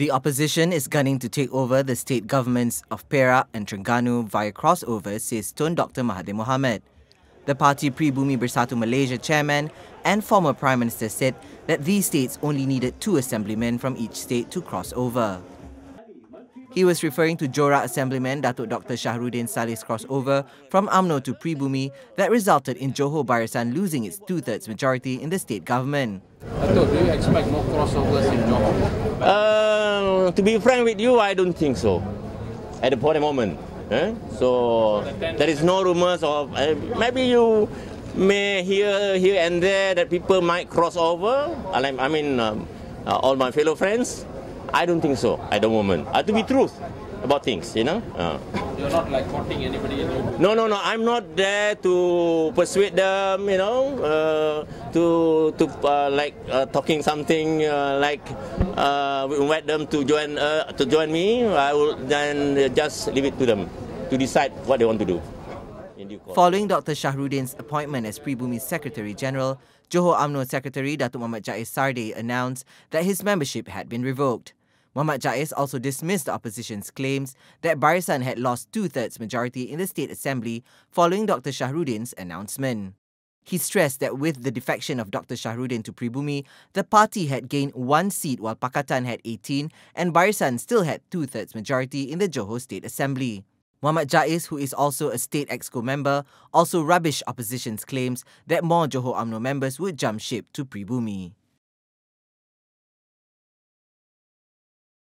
The opposition is gunning to take over the state governments of Perak and Terengganu via crossover, says Tun Dr. Mahathir Mohamad. The Parti Pribumi Bersatu Malaysia chairman and former Prime Minister said that these states only needed two assemblymen from each state to cross over. He was referring to Jorak Assemblyman Datuk Dr. Shahruddin Salleh's crossover from UMNO to Pribumi that resulted in Johor Barisan losing its two-thirds majority in the state government. Datuk, do you expect more crossovers in Johor? Uh, to be frank with you, I don't think so. At the point moment. Eh? So there is no rumors of uh, maybe you may hear here and there that people might cross over. I mean, um, uh, all my fellow friends. I don't think so at the moment. Uh, to be truth about things, you know. Uh. You're not like courting anybody in? No, no, no. I'm not there to persuade them, you know, uh, to to uh, like uh, talking something uh, like uh, invite them to join uh, to join me. I will then just leave it to them to decide what they want to do. Following Dr. Shahruddin's appointment as Pribumi's Secretary General, Johor UMNO Secretary Datuk Muhammad Jais Sarday announced that his membership had been revoked. Muhammad Jais also dismissed the opposition's claims that Barisan had lost two-thirds majority in the State Assembly following Dr. Shahruddin's announcement. He stressed that with the defection of Dr. Shahruddin to Pribumi, the party had gained one seat while Pakatan had 18 and Barisan still had two-thirds majority in the Johor State Assembly. Muhammad Jais, who is also a state exco member, also rubbished opposition's claims that more Johor UMNO members would jump ship to Pribumi.